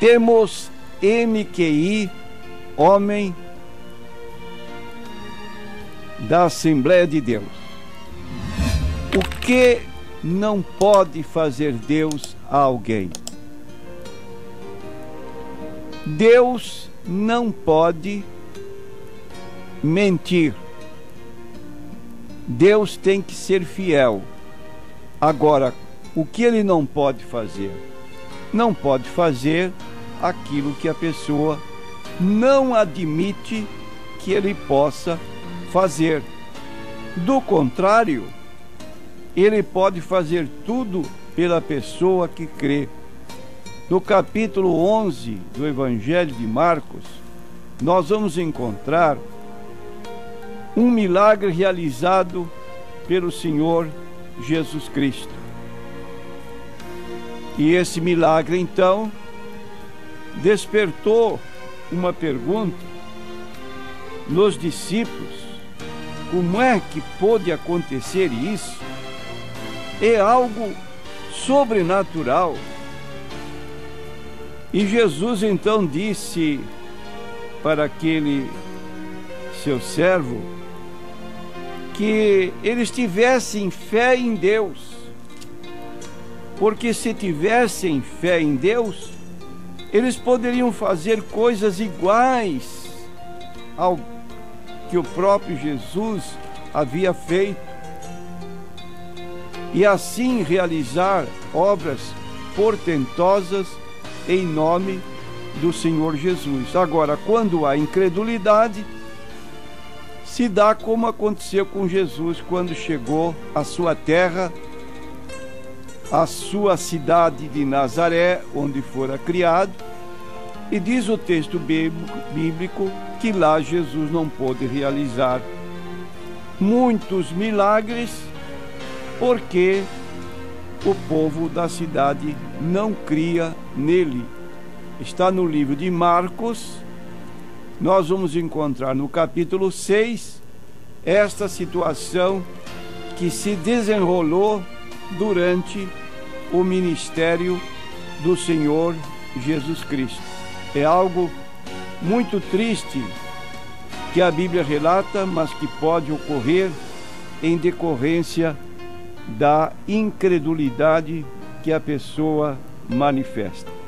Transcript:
Temos MQI, homem da Assembleia de Deus. O que não pode fazer Deus a alguém? Deus não pode mentir. Deus tem que ser fiel. Agora, o que ele não pode fazer? Não pode fazer aquilo que a pessoa não admite que ele possa fazer. Do contrário, ele pode fazer tudo pela pessoa que crê. No capítulo 11 do Evangelho de Marcos, nós vamos encontrar um milagre realizado pelo Senhor Jesus Cristo. E esse milagre, então, despertou uma pergunta nos discípulos: como é que pôde acontecer isso? É algo sobrenatural. E Jesus então disse para aquele seu servo que eles tivessem fé em Deus. Porque se tivessem fé em Deus, eles poderiam fazer coisas iguais ao que o próprio Jesus havia feito e assim realizar obras portentosas em nome do Senhor Jesus. Agora, quando há incredulidade, se dá como aconteceu com Jesus quando chegou à sua terra, à sua cidade de Nazaré, onde fora criado, e diz o texto bíblico que lá Jesus não pôde realizar muitos milagres porque o povo da cidade não cria nele. Está no livro de Marcos, nós vamos encontrar no capítulo 6 esta situação que se desenrolou durante o ministério do Senhor Jesus Cristo. É algo muito triste que a Bíblia relata, mas que pode ocorrer em decorrência da incredulidade que a pessoa manifesta.